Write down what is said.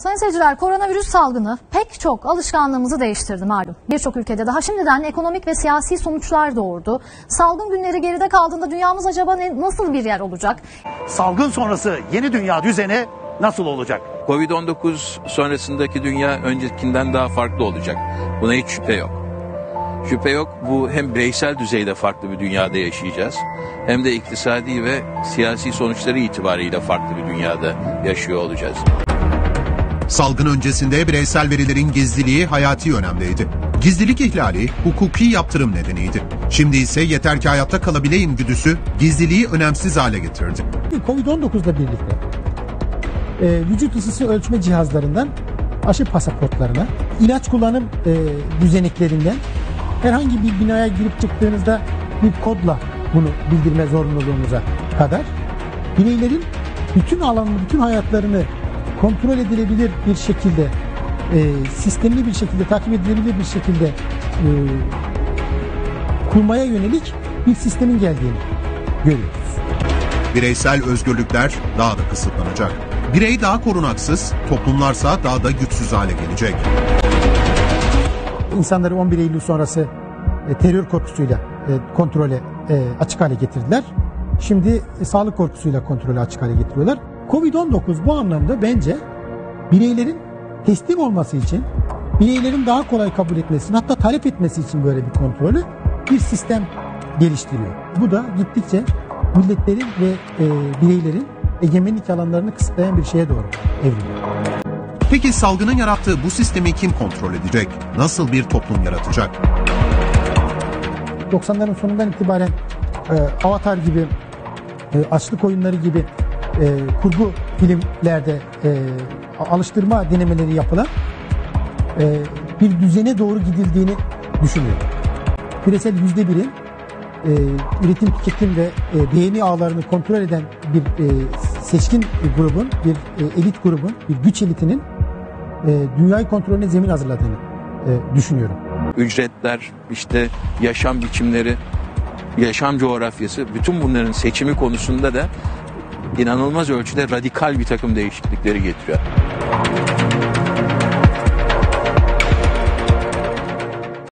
Sayın seyirciler koronavirüs salgını pek çok alışkanlığımızı değiştirdi malum. Birçok ülkede daha şimdiden ekonomik ve siyasi sonuçlar doğurdu. Salgın günleri geride kaldığında dünyamız acaba ne, nasıl bir yer olacak? Salgın sonrası yeni dünya düzeni nasıl olacak? Covid-19 sonrasındaki dünya öncekinden daha farklı olacak. Buna hiç şüphe yok. Şüphe yok bu hem bireysel düzeyde farklı bir dünyada yaşayacağız hem de iktisadi ve siyasi sonuçları itibariyle farklı bir dünyada yaşıyor olacağız. Salgın öncesinde bireysel verilerin gizliliği hayati önemdeydi. Gizlilik ihlali hukuki yaptırım nedeniydi. Şimdi ise yeter ki hayatta kalabileyim güdüsü gizliliği önemsiz hale getirdi. Covid-19'la birlikte e, vücut ısısı ölçme cihazlarından aşı pasaportlarına, ilaç kullanım e, düzeneklerinden herhangi bir binaya girip çıktığınızda bir kodla bunu bildirme zorunluluğunuza kadar bireylerin bütün alanını, bütün hayatlarını kontrol edilebilir bir şekilde, e, sistemli bir şekilde, takip edilebilir bir şekilde e, kurmaya yönelik bir sistemin geldiğini görüyoruz. Bireysel özgürlükler daha da kısıtlanacak. Birey daha korunaksız, toplumlarsa daha da güçsüz hale gelecek. İnsanları 11 Eylül sonrası e, terör korkusuyla e, kontrole e, açık hale getirdiler. Şimdi e, sağlık korkusuyla kontrole açık hale getiriyorlar. Covid-19 bu anlamda bence bireylerin teslim olması için, bireylerin daha kolay kabul etmesi, hatta talep etmesi için böyle bir kontrolü bir sistem geliştiriyor. Bu da gittikçe milletlerin ve e, bireylerin egemenlik alanlarını kısıtlayan bir şeye doğru evriliyor. Peki salgının yarattığı bu sistemi kim kontrol edecek? Nasıl bir toplum yaratacak? 90'ların sonundan itibaren e, Avatar gibi, e, açlık oyunları gibi e, kurgu filmlerde e, alıştırma denemeleri yapılan e, bir düzene doğru gidildiğini düşünüyorum. Küresel yüzde birin e, üretim, tüketim ve e, beğeni ağlarını kontrol eden bir e, seçkin grubun, bir e, elit grubun, bir güç elitinin e, dünyayı kontrolüne zemin hazırladığını e, düşünüyorum. Ücretler, işte yaşam biçimleri, yaşam coğrafyası bütün bunların seçimi konusunda da inanılmaz ölçüde radikal bir takım değişiklikleri getiriyor.